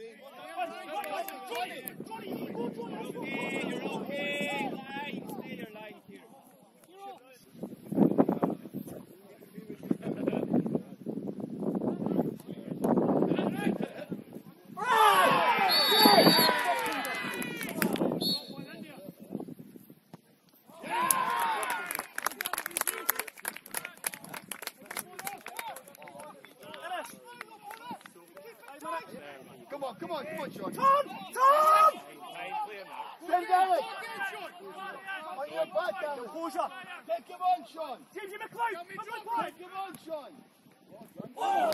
You're Okay, you're okay. Come on, come on, come on, Sean. Tom! Tom! Line clear now. Send Alex. On your back, Alex. Composure. Take him on, Sean. James McLeod! McLeod! Take him on, Sean. Oh!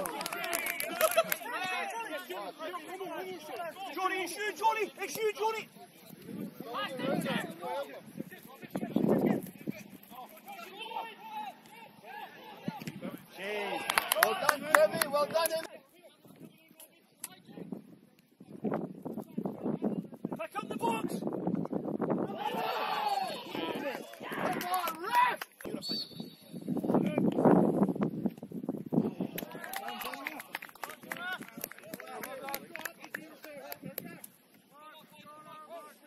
Johnny, it's you, Johnny! It's you, Johnny! Well done, Timmy. Well done. Em- Back up the box! Come on, ref.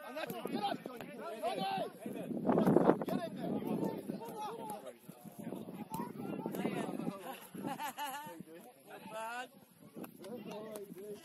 And that's it. Get up, Johnny. Johnny. Get in there. Away!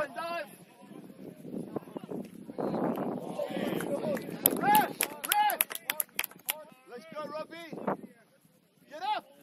Rest, rest. Let's go, Robbie. Get up.